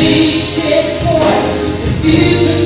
reach its point to future.